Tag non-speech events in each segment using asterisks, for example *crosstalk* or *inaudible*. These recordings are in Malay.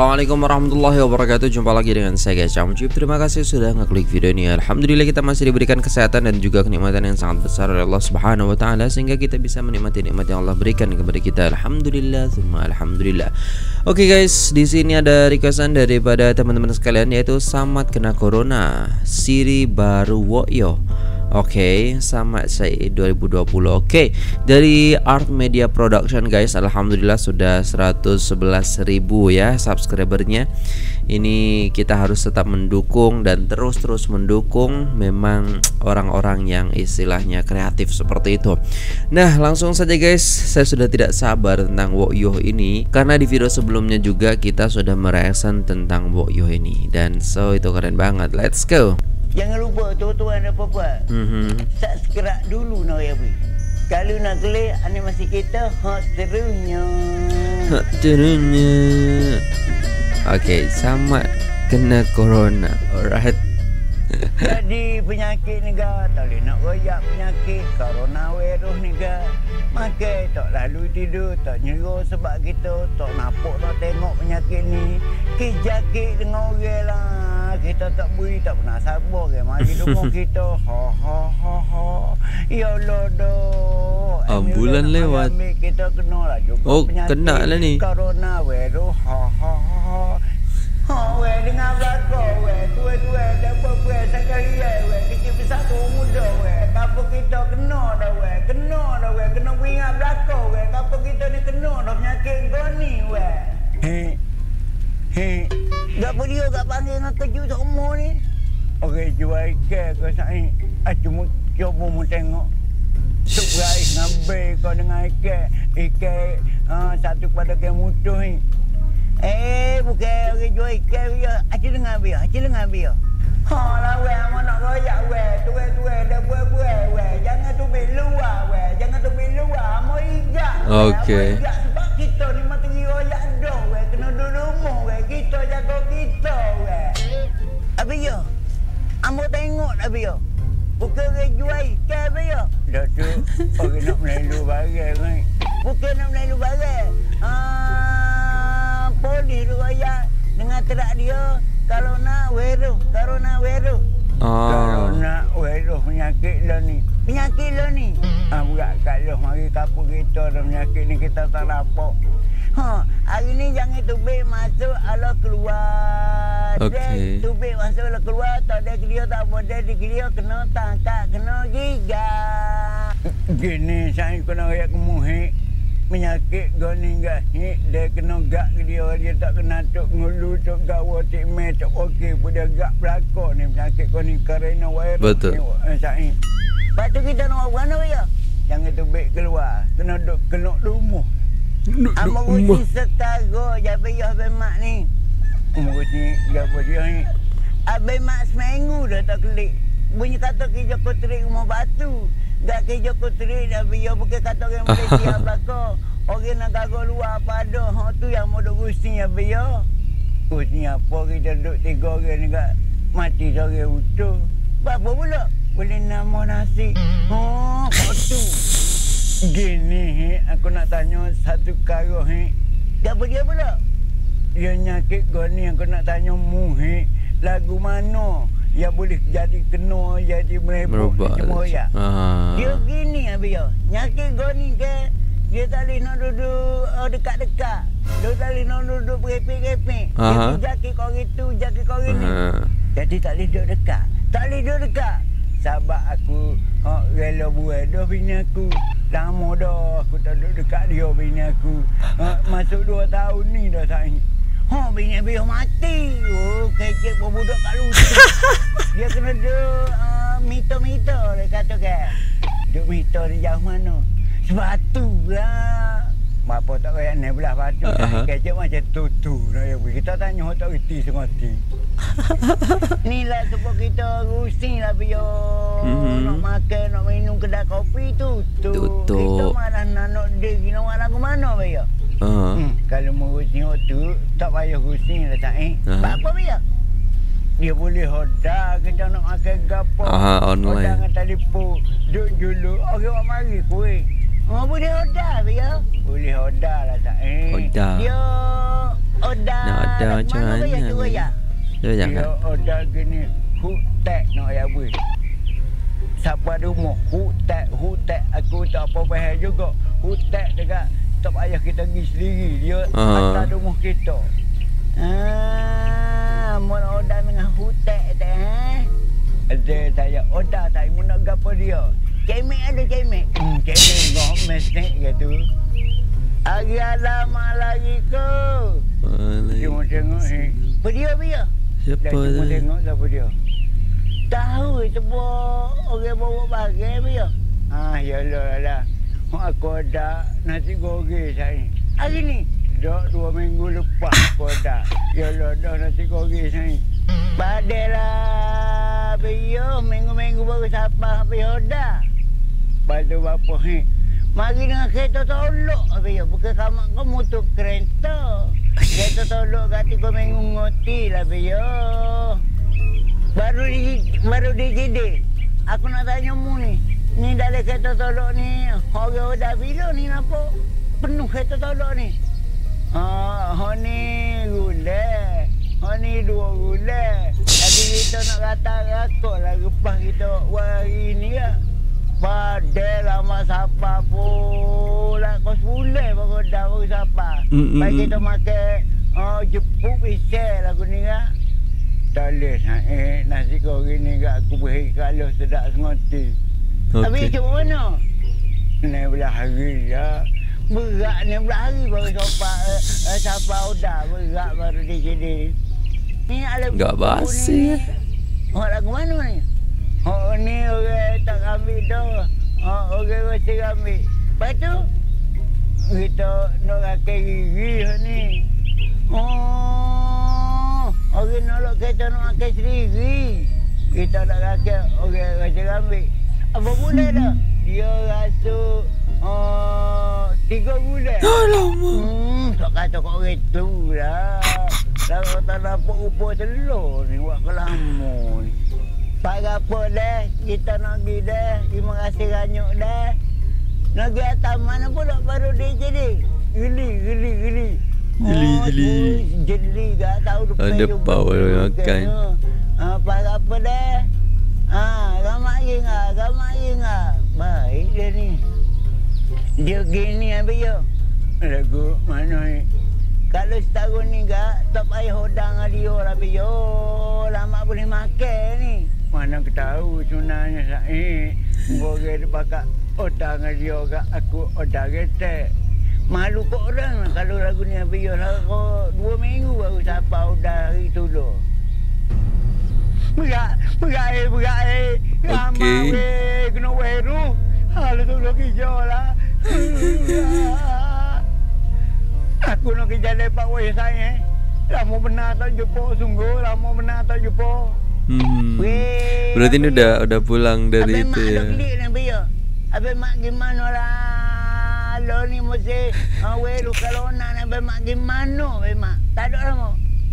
Assalamualaikum warahmatullahi wabarakatuh. Jumpa lagi dengan saya guys. Camcip Terima kasih sudah ngeklik video ini. Alhamdulillah kita masih diberikan kesehatan dan juga kenikmatan yang sangat besar oleh Allah subhanahu wa ta'ala Sehingga kita bisa menikmati nikmat yang Allah berikan kepada kita. Alhamdulillah Thumma Alhamdulillah. Oke okay guys di sini ada requestan daripada teman-teman sekalian Yaitu Samad Kena Corona Siri Baru Woyo Oke, okay, sama saya 2020. Oke, okay, dari Art Media Production guys, alhamdulillah sudah 111.000 ya subscribernya. Ini kita harus tetap mendukung dan terus-terus mendukung memang orang-orang yang istilahnya kreatif seperti itu. Nah, langsung saja guys, saya sudah tidak sabar tentang Wokyo ini karena di video sebelumnya juga kita sudah mereaction tentang Wokyo ini dan so itu keren banget. Let's go. Jangan lupa tuan-tuan dan puan-puan. Mm-hmm. Subscribe dulu nak ya bui. Kalau nak klik ane masih kita hot serunya. Hot serunya. Okey, sama kena corona. Alright. *laughs* Jadi penyakit ni ga tak boleh nak royak penyakit corona virus ni ga. Maka tak lalu tidur, tak nyerah sebab kita tak nampak tak tengok penyakit ni. Kejakit dengan orang lah kita tak beri tak pernah sabar ke? Mari *laughs* rumah kita. Ha ha ha ha. Ya Allah do ambulan lewat. kita kena lah juga oh kena lah ni. corona virus ha ha ha ha. We dengan belaka we tua tua dah apa sekali ya we kecil besar tu muda we apa kita kena dah we kena dah we kena ingat belaka we apa kita ni kena dah penyakit kau ni he he Tak panggil dengan keju semua ni. Okey, jual ikan ke saya. Ah, cuma cuba mu tengok. Rais ngambil kau dengan ikan. Ikan uh, satu pada ke mutuh ni. Eh, bukan orang jual ikan dia. Aci dengan dia, aci dengan dia. Ha lah we, amak nak royak we. Tuwe-tuwe dah buat-buat we. Jangan tu luar we. Jangan tu luar. Amak ijak. Okey. Kita Abi yo. Amak tengok abi yo. Bukan orang jual ikan abi yo. Dah tu. Orang nak melayu barang ni. Bukan nak melayu barang. Ah, polis royak dengan terak dia kalau nak weruh, kalau nak weruh. Oh. Kalau nak weruh penyakit lah ni. Penyakit lah ni. Ha, budak kalau mari kapur kita ada penyakit ni kita tak dapat. Ha, hari ni jangan tubik masuk ala keluar. Okey. Tubik masuk ala keluar tak ada dia tak boleh di dia kena tangkap, kena gigak. Gini saya kena raya kemuhik penyakit goni gak ni dia kena gak dia dia tak kena tok ngulu tok gawa tik me tok okey pun dia gak belako ni penyakit goni karena virus betul sai Lepas tu kita nak buat mana ya? Jangan tu baik keluar. Kena duk kena rumah. Amor uji setago ya be mak ni. Amor uji gapo dia ni. Abe mak seminggu dah tak kelik. Bunyi kata kerja kotrik rumah batu. Gak kerja kotrik dah biar bukan kata orang Malaysia *laughs* belakang. Orang nak gagal luar apa ada. Ha tu yang mau duk gusti ya biar. Gusti apa kita duduk tiga orang ni gak mati seorang utuh. Apa pula? Boleh nama nasi. Oh, kau tu. Gini, he, aku nak tanya satu karo he. Apa dia pula? Dia nyakit kau ni aku nak tanya mu. Lagu mana? Ya boleh jadi kena jadi merepot semua ya. Aha. Dia gini abi ya. Nyakit kau ni ke dia tak boleh nak duduk uh, dekat-dekat. Dia tak boleh nak duduk berepek-repek. Dia jakit kau itu, jakit kau ini. Jadi tak boleh duduk dekat. Tak boleh duduk dekat. Sebab aku oh, rela buat dah bini aku. Lama dah aku tak duduk dekat dia bini aku. Uh, masuk dua tahun ni dah saya. Ha, bini biar mati. Oh, kecek budak kat lutu. *laughs* dia kena duduk uh, meter-meter dia kata kan. Duduk meter di jauh mana. Sebatu lah. Bapa tak kaya ni belah batu. Uh-huh. Kecek macam tutu. Kita tanya tak reti sengoti. *laughs* ni lah sebab kita rusing lah biar mm-hmm. nak makan, nak minum kedai kopi tu. tu. Tutup. Kita malah nak nak diri, nak malah ke mana biar. Uh-huh. Hmm, kalau mau rusing tu, tak payah rusing lah tak eh. Uh-huh. Apa biar? Dia boleh hoda kita nak makan gapo. Aha, online. Hoda dengan telefon. Duk dulu. Okey, okay, mari kuih. Oh, boleh hoda biar? Boleh hoda lah tak eh. Hoda. Dia Oda. Nak oda macam mana? Mana tu ya? Dia jangan. Ya, oda gini. Hutek nak ya bu. Siapa rumah hutek hutek aku tak apa faham juga. Hutek dekat tak payah kita pergi sendiri. Dia Ah. atas rumah kita. Ah, mun oda dengan hutek teh. Eh? Ada saya oda tak mau nak gapo dia. Cemek ada cemek. Hmm, cemek ngok mesnek gitu. Agi lama lagi ko. Cuma tengok ni. Dia dia. Siapa Dah cuma tu? tengok siapa dia. Tahu itu orang bawa bagai dia. Ah, ya lah lah. Aku ada nasi goreng saya. Hari ni. Dah dua minggu lepas aku ada. Ya lah dah nasi goreng saya. Padalah Biyo minggu-minggu baru siapa Biyo dah. Pada bapa ni. Mari dengan kereta tolok Biyo. Bukan kamak kamu tu kereta. Kereta tolok kat tiga minggu ngoti lah Biyo. Baru di baru di. Aku nak tanya mu ni. Ni dari kereta tolok ni. Orang dah bila ni nampak. Penuh kereta tolok ni. Ah, ha ni gula. Ha ni dua gula. Tapi kita nak kata rakot lah lepas kita hari ni ya. Padahal lama siapa pula kau sebulan baru dah baru siapa. Mm, mm, Baik mm. kita makan oh, jepuk pisau lagu ni kan. Tak boleh eh, nasi goreng ni kat aku beri kalau sedap sengoti. Habis macam mana? Ni belah hari ya. Berat ni belah hari baru sopak eh, siapa udah berat baru di sini. Ni ada Enggak buku basi. Oh lagu mana ni? Oh ni orang tak ambil dah. Oh orang mesti ambil. Lepas tu kita nak rakai gigi ni. Oh, orang nolak kita nak rakai sendiri. Kita nak rakai orang rasa ambil. Apa bulan dah? Dia rasa oh, tiga bulan. Alamak. Hmm, tak kata kau orang tu lah. Kalau tak dapat rupa telur ni, buat ke lama ni. Pak apa dah, kita nak pergi dah. Terima kasih banyak dah. Nak pergi atas mana pula baru dia jadi. Geli, geli, geli. Geli, geli. tu Jeli tak tahu depan Ah, depan boleh makan. Ah, pak apa dah. Ah, ramai lagi ngah, ramai lagi ngah. Baik dia ni. Dia gini habis ya. Lagu mana ni? Kalau setahun ni gak, tak payah hodang dia lah biyo. Lama boleh makan ni. Mana aku tahu sebenarnya saya. Boleh dia pakai hodang dia gak, aku hodang getek. Malu kok orang lah kalau lagu ni lah. Kau dua minggu baru siapa hodang hari tu loh. Berat, berat eh, berat eh. Ramai Okey. weh, kena weru. Hal tu dah hijau lah. *laughs* Aku nak kerja lepak weh saya. Lama benar tak jumpa sungguh, lama benar tak jumpa. Hmm. Weh. Berarti ni udah udah pulang dari Abang itu mak ya. ada klik ni biya. Abang mak gimana lah? Lo ni mesti weh lu kalau nak abang mak gimana abang mak? Tak ada lama.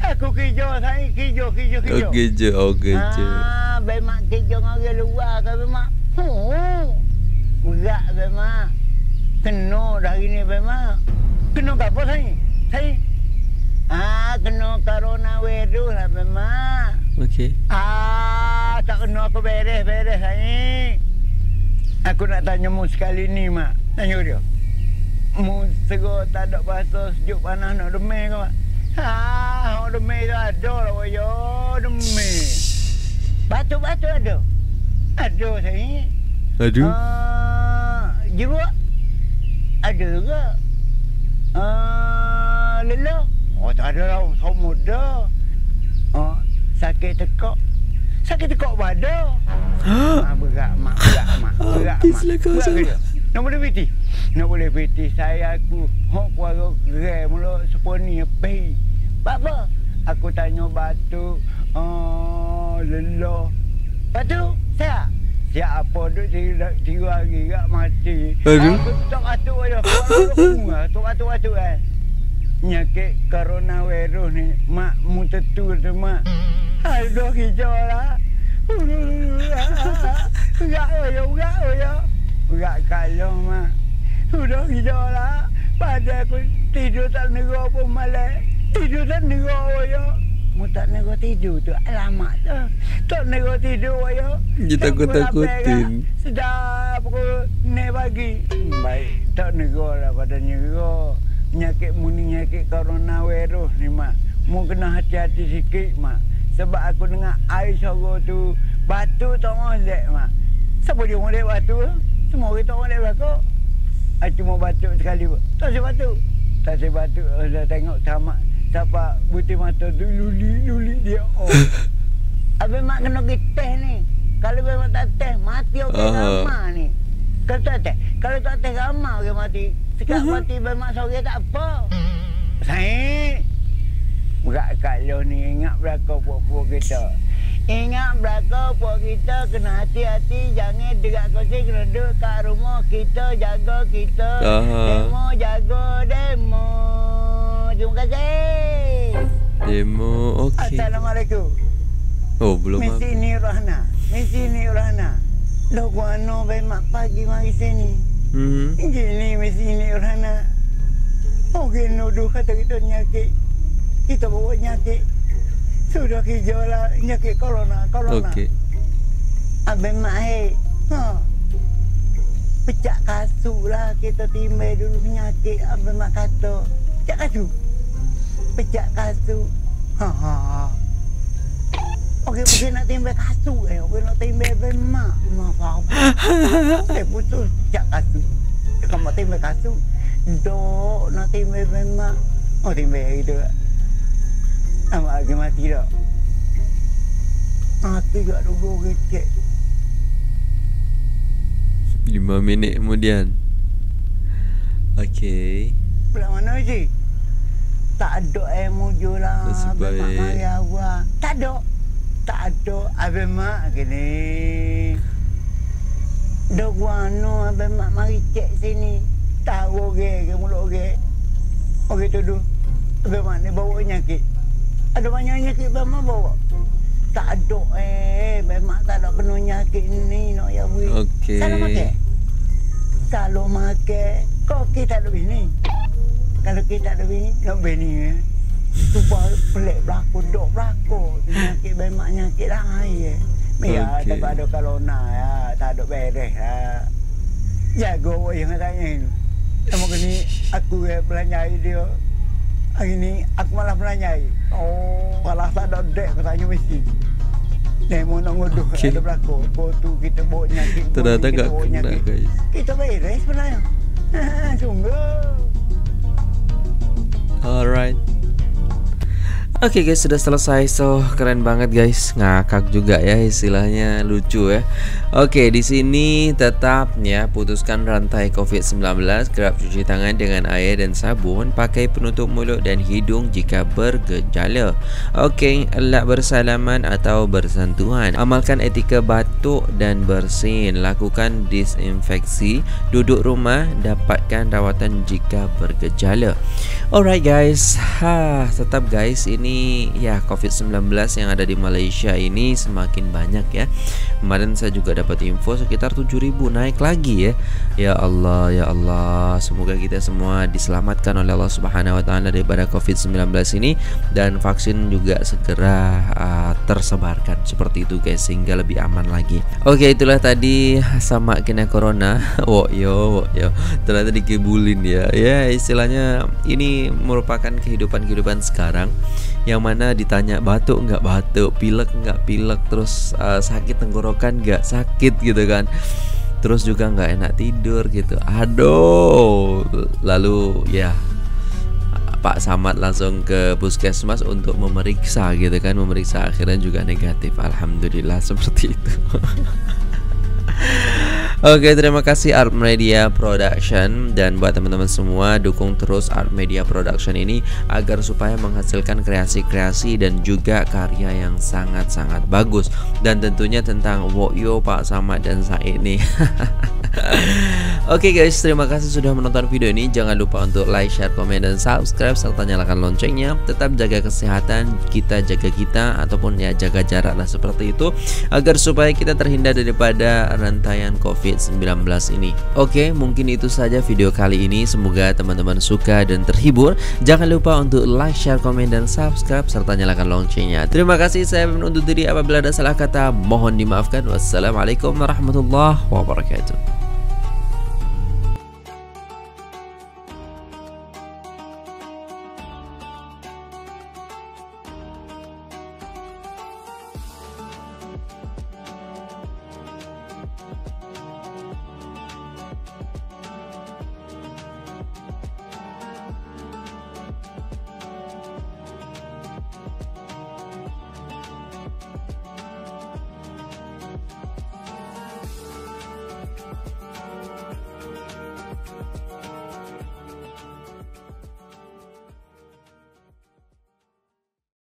Aku kerja saya, kerja, kerja, kerja. Okey je, okey je. Ah, mak kerja dengan orang luar ke mak? Hmm. Berat abang mak. Kena dah hari ni mak. Kena ke apa saya? Saya? Ah, kena corona virus lah mak. Okey. Ah, tak kena aku beres, beres saya. Aku nak tanya mu sekali ni, Mak. Tanya dia. Mu segar tak ada bahasa sejuk panas nak demam ke, Mak? Ha, nak demam tu ada lah, waya. Demam. Batuk-batuk ada? Ada, saya. Aduh. Ah, jeruk? Ada ke? Ah, lelah? Oh, tak ada lah. Saya muda. Oh, sakit tekak. Sakit tekak badan. Ah, berat mak, berat mak, berat mak. Habislah kau sama. Nak boleh piti? Nak boleh piti. Saya aku hok keluarga gerai mula seponi pi. Apa? Aku tanya batu. Oh, lelah. Batu, saya. Siap apa duk tiga, tiga hari gak mati. Aduh. Aku tak atuk aja. Aku tak atuk atuk eh. Nyakit corona virus ni mak mu tetul tu mak. Aduh hijau lah. Berat ya, berat ya. Berat kalau mak. Sudah hijau lah. Pada aku tidur tak negara pun malam. Tidur dan nego ya. Mu tak nego tidur tu alamat tu. Tak nego tidur ya. Kita takut-takutin. Sedap pukul ne pagi. Hmm, baik, tak nego lah pada nego. Nyakit mu ni nyakit coronavirus ni mak. Mu kena hati-hati sikit mak. Sebab aku dengar air sorok tu batu tak molek mak. Siapa dia molek batu? Semua orang tak molek belakang. Aku cuma batuk sekali. Tak saya batuk. Tak saya batuk. Saya tengok sama siapa butir mata tu luli-luli dia. Oh. *laughs* Habis mak kena pergi teh ni. Kalau memang tak teh, mati orang okay, Aha. ramah ni. Kalau tak teh, kalau tak teh ramah orang mati. Sekat mati memang sore tak apa. Saya Berat kalau ni ingat belakang puak-puak kita. Ingat belakang puak kita kena hati-hati jangan dekat kursi kena duduk kat rumah kita jaga kita. Aha. Demo jaga demo. Terima kasih. Demo okey. Assalamualaikum. Oh, belum Mesti ni Rahna. Mesti ni Rahna. Lo guano bemak pagi mari sini. Hmm. Gini mesti ni Rahna. Okey nuduh kata kita nyakit. Kita bawa nyakit. Sudah kerja lah nyakit corona. Corona. Okey. Abang mak hei. Ha. Pecah kasut lah kita timbal dulu penyakit. Abang mak kata. Pecah kasut. Pecah kasut. Ha ha. ha. Okey, okey nak timbal kasut eh. Okey nak timbal abang mak. Faham. Saya *laughs* putus pecah kasut. Kalau nak timbal kasut. Dok nak timbal abang mak. Oh timbal gitu. Amak lagi mati dah. Mati kat dulu kecek. 5 minit kemudian. Okey. Belah mana sih? Tak ada yang muju lah. Nasib Abang Mak baik. mari awak. Tak ada. Tak ada. Abang Mak gini. Dok wano Abang Mak mari cek sini. Tahu ke ke mulut ke. Okey tu dulu. Abang Mak ni bawa penyakit. Ada banyak penyakit Abang Mak bawa. Tak ada eh. Abang Mak tak ada kena penyakit ni. Nak ya. Okey. Salah makan. Kalau makan. Kau kita ada bini. Kalau kita ada bini, nak bini eh. Cuba pelik berlaku, dok berlaku. Penyakit bemak nyakit lain eh. Biar Okey. okay. tak ada corona ya, tak ada beres ya. Jaga awak yang tanya ini. Sama kini aku eh, belanjai dia. Hari ni aku malah belanjai. Oh, malah tak ada dek aku tanya mesti. Demo nak nguduh Okey. ada berlaku. Kau tu kita bawa nyakit. Ternyata tak kena nyakit. guys. Kita beres sebenarnya. *laughs* Sungguh. Alright. Oke guys sudah selesai. So keren banget guys. Ngakak juga ya istilahnya. Lucu ya. Oke di sini tetap ya putuskan rantai COVID-19 kerap cuci tangan dengan air dan sabun pakai penutup mulut dan hidung jika bergejala. Oke elak bersalaman atau bersentuhan. Amalkan etika batuk dan bersin. Lakukan disinfeksi. Duduk rumah dapatkan rawatan jika bergejala. Alright guys, ha, tetap guys. Ini ya COVID-19 yang ada di Malaysia ini semakin banyak ya. Kemarin saya juga dapat info sekitar 7000 naik lagi ya. Ya Allah, ya Allah, semoga kita semua diselamatkan oleh Allah Subhanahu wa taala daripada COVID-19 ini dan vaksin juga segera uh, tersebarkan seperti itu guys sehingga lebih aman lagi. Oke, itulah tadi sama kena corona. *laughs* Wo yo, wo yo. Ternyata dikibulin ya. Ya, istilahnya ini merupakan kehidupan-kehidupan sekarang yang mana ditanya batuk nggak batuk, pilek nggak pilek, terus uh, sakit tenggorokan nggak? Sakit gitu kan. Terus juga nggak enak tidur gitu. Aduh, lalu ya Pak Samad langsung ke puskesmas untuk memeriksa gitu kan. Memeriksa akhirnya juga negatif. Alhamdulillah seperti itu *laughs* Oke terima kasih Art Media Production dan buat teman-teman semua dukung terus Art Media Production ini agar supaya menghasilkan kreasi-kreasi dan juga karya yang sangat-sangat bagus dan tentunya tentang Wokyo Pak Samad dan Said nih *laughs* Oke okay guys, terima kasih sudah menonton video ini. Jangan lupa untuk like, share, komen, dan subscribe serta nyalakan loncengnya. Tetap jaga kesehatan, kita jaga kita ataupun ya jaga jarak lah seperti itu agar supaya kita terhindar daripada rantaian COVID-19 ini. Oke, mungkin itu saja video kali ini. Semoga teman-teman suka dan terhibur. Jangan lupa untuk like, share, komen, dan subscribe serta nyalakan loncengnya. Terima kasih. Saya undur diri apabila ada salah kata. Mohon dimaafkan. Wassalamualaikum warahmatullahi wabarakatuh.